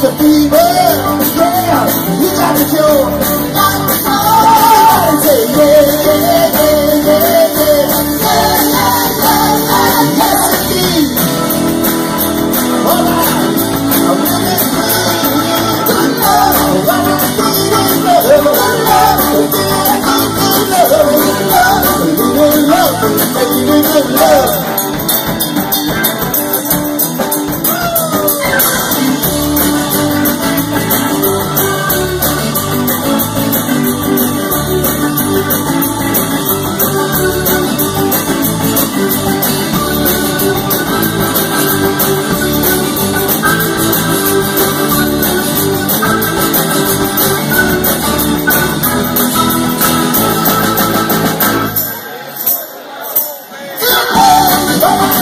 got the fever. Yeah, you got the. Got the cure. Say yeah, yeah, yeah, yeah, yeah. Yeah, yeah, yeah, yeah. Yes, indeed. All right. I'm really feeling good love. I'm feeling love. Good love. Good love. Good love. Feeling love. Good Love